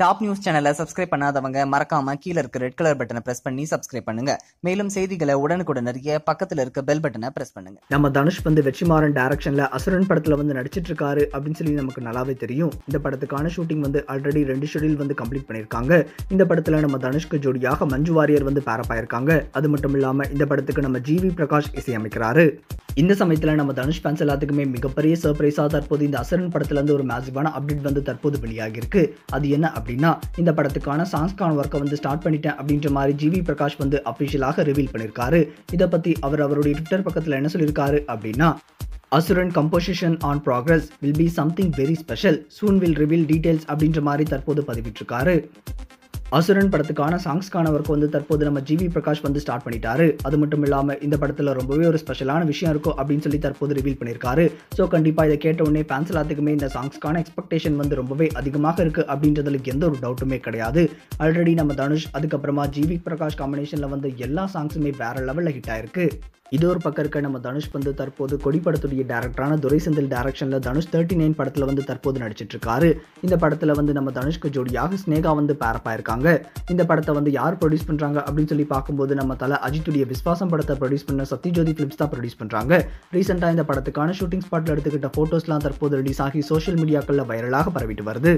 Top news சேனலை subscribe பண்ணாதவங்க மறக்காம கீழே இருக்க ரெட் கலர் பட்டனை பிரஸ் பண்ணி சப்ஸ்கிரைப் பண்ணுங்க. மேலும் செய்திகளை உடனுக்குடன் அறிய பக்கத்துல இருக்க பெல் பட்டனை பிரஸ் பண்ணுங்க. நம்ம தனுஷ் வந்து வெற்றிமாறன் டைரக்ஷன்ல அசுரன் படத்துல வந்து நடிச்சிட்டு இருக்காரு அப்படின்னு சொல்லி நமக்கு நல்லாவே தெரியும். இந்த படத்துக்கான ஷூட்டிங் வந்து ஆல்ரெடி ரெண்டு ஷெடியூல் வந்து கம்ப்ளீட் பண்ணியிருக்காங்க. இந்த படத்துல நம்ம தனுஷ்க்கு ஜோடியாக மஞ்சு வாரியர் வந்து பேரப்பாயிருக்காங்க அது மட்டும் இல்லாம இந்த படத்துக்கு நம்ம ஜிவி பிரகாஷ் இசையமைக்கிறாரு. இந்த சமயத்தில் நம்ம தனுஷ் ஃபேன்ஸ் எல்லாத்துக்குமே மிகப்பெரிய சர்ப்ரைஸாக தற்போது இந்த அசுரன் படத்துலேருந்து ஒரு மேசிவான அப்டேட் வந்து தற்போது வெளியாகி இருக்கு அது என்ன அப்படின்னா இந்த படத்துக்கான சாங்ஸ்கான ஒர்க்கை வந்து ஸ்டார்ட் பண்ணிட்டேன் அப்படின்ற மாதிரி ஜிவி பிரகாஷ் வந்து அஃபிஷியலாக ரிவீல் பண்ணியிருக்காரு. இதை பற்றி அவர் அவருடைய ட்விட்டர் பக்கத்தில் என்ன சொல்லியிருக்காரு அப்படின்னா Asuran composition on progress will be something very special soon will reveal details அப்படின்ற மாதிரி தற்போது பதிவிட்டிருக்காரு. அசுரன் படத்துக்கான சாங்ஸ்க்கான ஒர்க் வந்து தற்போது நம்ம ஜிவி பிரகாஷ் வந்து ஸ்டார்ட் பண்ணிட்டாரு. அது மட்டும் இல்லாமல் இந்த படத்தில் ரொம்பவே ஒரு ஸ்பெஷலான விஷயம் இருக்கும் அப்படின்னு சொல்லி தற்போது ரிவீல் பண்ணியிருக்காரு ஸோ கண்டிப்பாக இதை கேட்ட உடனே ஃபேன்ஸ் எல்லாத்துக்குமே இந்த சாங்ஸ்க்கான எக்ஸ்பெக்டேஷன் வந்து ரொம்பவே அதிகமாக இருக்கு அப்படின்றதுல எந்த ஒரு டவுட்டுமே கிடையாது. ஆல்ரெடி நம்ம தனுஷ் அதுக்கப்புறமா ஜிவி பிரகாஷ் காம்பினேஷனில் வந்து எல்லா சாங்ஸுமே வேற லெவலில் ஹிட் ஆயிருக்கு. இது ஒரு பக்கம் இருக்க நம்ம தனுஷ் வந்து தற்போது கொடி படத்துடைய டேரக்டரான துரை செந்தில் டேரக்ஷனில் தனுஷ் தேர்ட்டி நைன் படத்தில் வந்து தற்போது நடிச்சிட்டு இருக்காரு. இந்த படத்தில் வந்து நம்ம தனுஷ்க்கு ஜோடியாக ஸ்னேகா வந்து பேரப்பாயிருக்காங்க இந்த படத்தை வந்து யார் ப்ரொடியூஸ் பண்ணுறாங்க அப்படின்னு சொல்லி பார்க்கும்போது நம்ம தலை அஜித்துடைய விஸ்வாசம் படத்தை ப்ரொடியூஸ் பண்ண சத்யஜோதி ஃபிலிம்ஸ் தான் ப்ரொடியூஸ் பண்ணுறாங்க ரீசெண்டாக இந்த படத்துக்கான ஷூட்டிங் ஸ்பாட்டில் எடுத்துக்கிட்ட ஃபோட்டோஸ்லாம் தற்போது ரிலீஸ் ஆகி சோஷியல் மீடியாக்களில் வைரலாக பரவிட்டு வருது.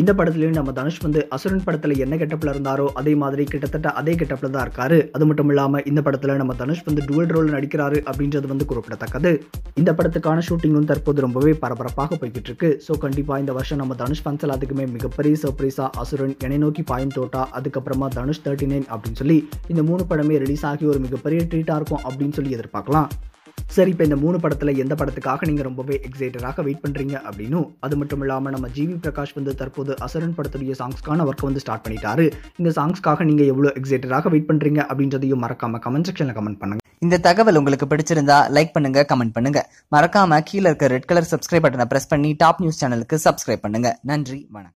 இந்த படத்துலையும் நம்ம தனுஷ் வந்து அசுரன் படத்தில் என்ன கெட்டப்பில் இருந்தாரோ அதே மாதிரி கிட்டத்தட்ட அதே கெட்டப்பில் தான் இருக்காரு. அது மட்டும் இல்லாமல் இந்த படத்தில் நம்ம தனுஷ் வந்து டுவல் ரோல் நடிக்கிறாரு அப்படின்றது வந்து குறிப்பிடத்தக்கது. இந்த படத்துக்கான ஷூட்டிங்கும் தற்போது ரொம்பவே பரபரப்பாக போய்கிட்டு இருக்கு ஸோ கண்டிப்பாக இந்த வருஷம் நம்ம தனுஷ் ஃபன்ஸ் எல்லாத்துக்குமே மிகப்பெரிய சர்ப்ரைஸாக அசுரன் என்னை நோக்கி பாயும் தோட்டா அதுக்கப்புறமா தனுஷ் தேர்ட்டி நைன் அப்படின்னு சொல்லி இந்த மூணு படமே ரிலீஸ் ஆகி ஒரு மிகப்பெரிய ட்ரீட்டாக இருக்கும் அப்படின்னு சொல்லி எதிர்பார்க்கலாம். சரி இப்போ இந்த மூணு படத்தில் எந்த படத்துக்காக நீங்கள் ரொம்பவே எக்ஸைட்டடாக வெயிட் பண்ணுறீங்க அப்படின்னும் அது மட்டும் இல்லாமல் நம்ம ஜிவி பிரகாஷ் வந்து தற்போது அசரன் படத்துடைய சாங்ஸ்க்கான ஒர்க்கை வந்து ஸ்டார்ட் பண்ணிட்டாரு. இந்த சாங்ஸ்க்காக நீங்கள் எவ்வளோ எக்ஸைட்டடாக வெயிட் பண்ணுறீங்க அப்படின்றதையும் மறக்காம கமெண்ட் செக்ஷனில் கமெண்ட் பண்ணுங்கள் இந்த தகவல் உங்களுக்கு பிடிச்சிருந்தா லைக் பண்ணுங்க கமெண்ட் பண்ணுங்க. மறக்காம கீழே இருக்க ரெட் கலர் சப்ஸ்கிரைப் பட்டனை பிரஸ் பண்ணி டாப் நியூஸ் சேனலுக்கு சப்ஸ்கிரைப் பண்ணுங்க. நன்றி வணக்கம்.